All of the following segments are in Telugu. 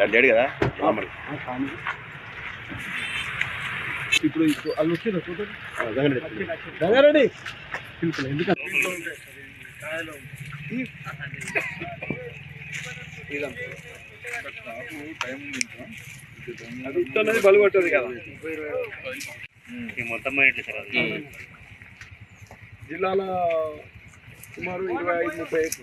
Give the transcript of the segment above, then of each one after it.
అది లేడు కదా ఇప్పుడు ఇప్పుడు వాళ్ళు వచ్చారు చూడండి ఎందుకంటే అది బలు పట్టదు కదా. మొత్తం జిల్లాల సుమారు ఇరవై ఐదు ముప్పై ఐదు.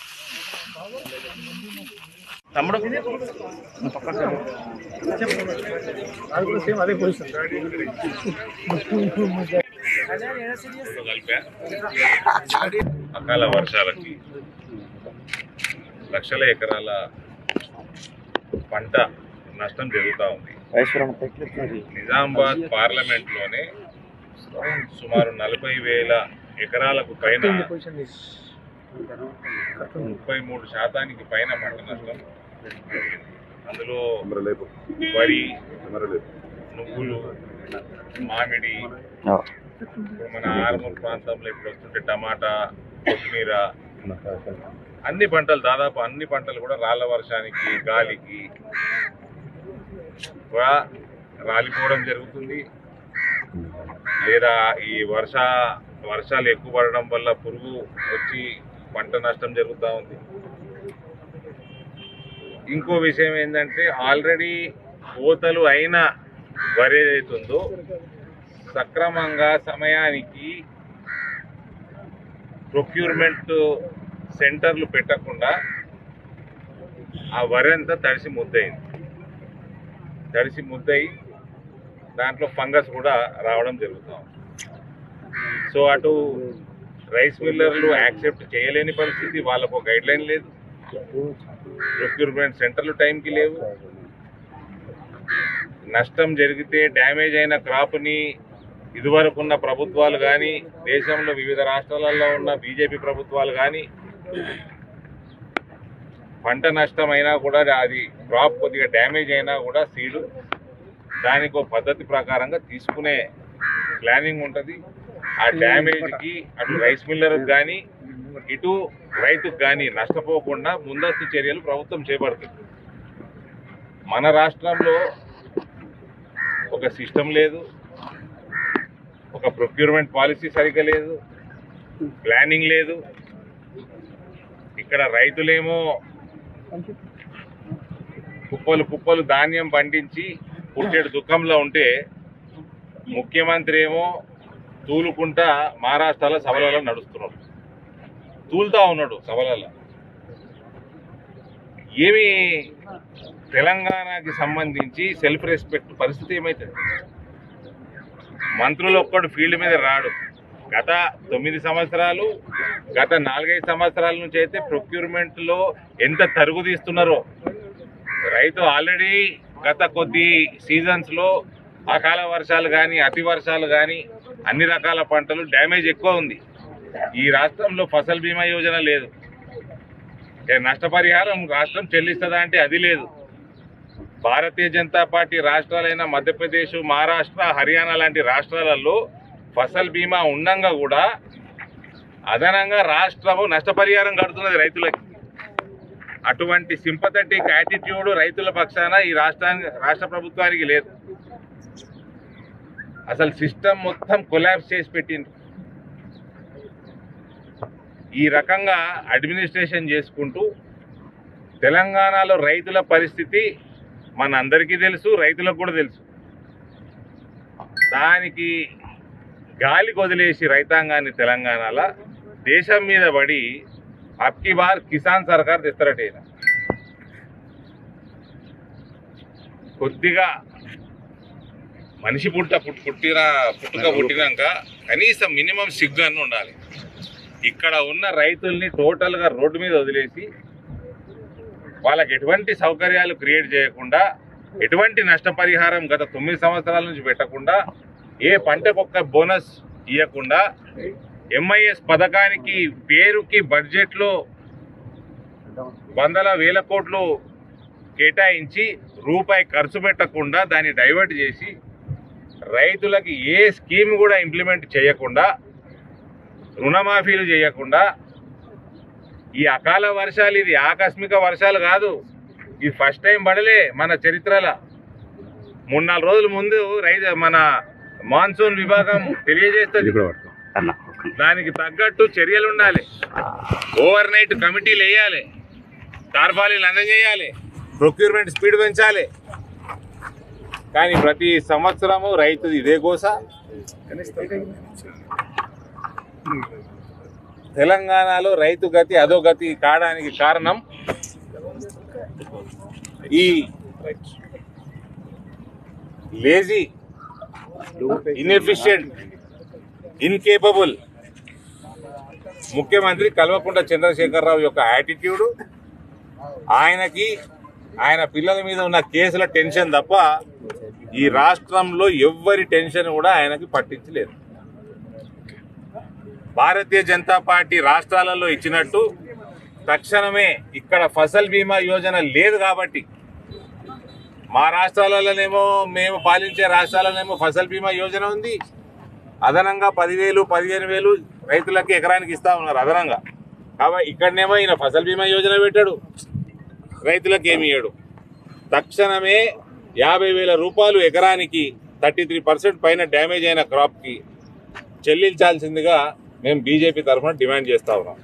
తమ్ముడు? సేమ్ అదే పొజిషన్ అకాల వర్షాలకి లక్షల ఎకరాల పంట నష్టం జరుగుతూ ఉంది. నిజామాబాద్ పార్లమెంట్లోనే సుమారు నలభై వేల ఎకరాలకు పైన ముప్పై మూడు శాతానికి పైన పంట నష్టం. అందులో వరి నువ్వులు మామిడి ఇప్పుడు మన ఆర్మూర్ ప్రాంతంలో ఇప్పుడు వస్తుంటే టమాటా కొత్తిమీర అన్ని పంటలు దాదాపు అన్ని పంటలు కూడా రాళ్ళ వర్షానికి గాలికి కూడా రాలిపోవడం జరుగుతుంది. లేదా ఈ వర్ష వర్షాలు ఎక్కువ పడడం వల్ల పురుగు వచ్చి పంట నష్టం జరుగుతూ ఉంది. ఇంకో విషయం ఏంటంటే ఆల్రెడీ కోతలు అయిన వరి ఏదైతుందో సక్రమంగా సమయానికి ప్రొక్యూర్మెంట్ సెంటర్లు పెట్టకుండా ఆ వరి అంతా తడిసి ముద్దయింది. తడిసి ముద్దయి దాంట్లో ఫంగస్ కూడా రావడం జరుగుతాం సో అటు రైస్ మిల్లర్లు యాక్సెప్ట్ చేయలేని పరిస్థితి వాళ్ళకు గైడ్ లైన్ లేదు. ప్రొక్యూర్మెంట్ సెంటర్లు టైంకి లేవు. నష్టం జరిగితే డ్యామేజ్ అయిన క్రాప్ని ఇదివరకున్న ప్రభుత్వాలు కానీ దేశంలో వివిధ రాష్ట్రాలలో ఉన్న బీజేపీ ప్రభుత్వాలు కానీ పంట నష్టం అయినా కూడా అది క్రాప్ కొద్దిగా డ్యామేజ్ అయినా కూడా సీడు దానికి పద్ధతి ప్రకారంగా తీసుకునే ప్లానింగ్ ఉంటుంది. ఆ డ్యామేజ్కి అటు రైస్ మిల్లర్కి కానీ ఇటు రైతుకు కానీ నష్టపోకుండా ముందస్తు చర్యలు ప్రభుత్వం చేపడుతుంది. మన రాష్ట్రంలో ఒక సిస్టమ్ లేదు ఒక ప్రొక్యూర్మెంట్ పాలసీ సరిగ్గా లేదు ప్లానింగ్ లేదు. ఇక్కడ రైతులేమో కుప్పలు కుప్పలు ధాన్యం పండించి పుట్టేడు దుఃఖంలో ఉంటే ముఖ్యమంత్రి ఏమో తూలుకుంటా మహారాష్ట్రలో సభలలో నడుస్తున్నాడు తూలుతా ఉన్నాడు సభలలో. ఏమి తెలంగాణకి సంబంధించి సెల్ఫ్ రెస్పెక్ట్ పరిస్థితి ఏమవుతుంది మంత్రులు ఒక్కడు ఫీల్డ్ మీద రాడు. గత తొమ్మిది సంవత్సరాలు గత నాలుగైదు సంవత్సరాల నుంచి అయితే ప్రొక్యూర్మెంట్లో ఎంత తరుగు తీస్తున్నారో. రైతు ఆల్రెడీ గత కొద్ది సీజన్స్లో అకాల వర్షాలు కానీ అతి వర్షాలు కానీ అన్ని రకాల పంటలు డ్యామేజ్ ఎక్కువ ఉంది. ఈ రాష్ట్రంలో ఫసల్ బీమా యోజన లేదు. నష్టపరిహారం రాష్ట్రం చెల్లిస్తుందా అంటే అది లేదు. భారతీయ జనతా పార్టీ రాష్ట్రాలైన మధ్యప్రదేశ్ మహారాష్ట్ర హర్యానా లాంటి రాష్ట్రాలలో ఫసల్ బీమా ఉండంగా కూడా అదనంగా రాష్ట్రము నష్టపరిహారం కడుతున్నది రైతులకి. అటువంటి సింపథటిక్ యాటిట్యూడ్ రైతుల పక్షాన ఈ రాష్ట్రానికి రాష్ట్ర ప్రభుత్వానికి లేదు. అసలు సిస్టమ్ మొత్తం కొలాబ్స్ చేసి పెట్టిండ్రు. ఈ రకంగా అడ్మినిస్ట్రేషన్ చేసుకుంటూ తెలంగాణలో రైతుల పరిస్థితి మన అందరికీ తెలుసు రైతులకు కూడా తెలుసు. దానికి గాలి వదిలేసి రైతాంగాన్ని తెలంగాణలో దేశం మీద పడి అప్కి బార్ కిసాన్ సర్కార్ తెస్తారట కొద్దిగా మనిషి పుట్ట పుట్- పుట్టిన పుట్టుక పుట్టినాక కనీసం మినిమం సిగ్గు అని ఉండాలి. ఇక్కడ ఉన్న రైతుల్ని టోటల్గా రోడ్డు మీద వదిలేసి వాళ్ళకి ఎటువంటి సౌకర్యాలు క్రియేట్ చేయకుండా ఎటువంటి నష్టపరిహారం గత తొమ్మిది సంవత్సరాల నుంచి పెట్టకుండా ఏ పంటకొక్క బోనస్ ఇవ్వకుండా ఎంఐఎస్ పథకానికి పేరుకి బడ్జెట్లో వందల వేల కోట్లు కేటాయించి రూపాయి ఖర్చు పెట్టకుండా దాన్ని డైవర్ట్ చేసి రైతులకి ఏ స్కీమ్ కూడా ఇంప్లిమెంట్ చేయకుండా రుణమాఫీలు చేయకుండా ఈ అకాల వర్షాలు ఇది ఆకస్మిక వర్షాలు కాదు. ఇది ఫస్ట్ టైం పడలే మన చరిత్రలో. మూడు నాలుగు రోజుల ముందు రైతు మన మాన్సూన్ విభాగం తెలియజేస్తుంది. దానికి తగ్గట్టు చర్యలు ఉండాలి. ఓవర్ నైట్ కమిటీలు వేయాలి. టార్పాలీలు అందజేయాలి ప్రొక్యూర్మెంట్ స్పీడ్ పెంచాలి. కానీ ప్రతి సంవత్సరము రైతుది ఇదే గోస. తెలంగాణలో రైతు గతి అదో గతి కావడానికి కారణం ఈ లేజీ ఇన్ఎఫిషియంట్ ఇన్కేపబుల్ ముఖ్యమంత్రి కల్వకుంట్ల చంద్రశేఖరరావు యొక్క యాటిట్యూడు. ఆయనకి ఆయన పిల్లల మీద ఉన్న కేసుల టెన్షన్ తప్ప ఈ రాష్ట్రంలో ఎవ్వరి టెన్షన్ కూడా ఆయనకి పట్టించలేదు. భారతీయ జనతా పార్టీ రాష్ట్రాలలో ఇచ్చినట్టు తక్షణమే ఇక్కడ ఫసల్ బీమా యోజన లేదు కాబట్టి మా రాష్ట్రాలలోనేమో మేము పాలించే రాష్ట్రాలలోనేమో ఫసల్ బీమా యోజన ఉంది. అదనంగా పదివేలు పదిహేను వేలు రైతులకు ఎకరానికి ఇస్తా ఉన్నారు అదనంగా. కాబట్టి ఇక్కడనేమో ఈయన ఫసల్ బీమా యోజన పెట్టాడు. రైతులకు ఏమి ఇయ్యాడు. తక్షణమే యాభై వేల రూపాయలు ఎకరానికి థర్టీ త్రీ పర్సెంట్ పైన డ్యామేజ్ అయిన క్రాప్కి చెల్లించాల్సిందిగా మేము బీజేపీ తరఫున డిమాండ్ చేస్తా ఉన్నాం.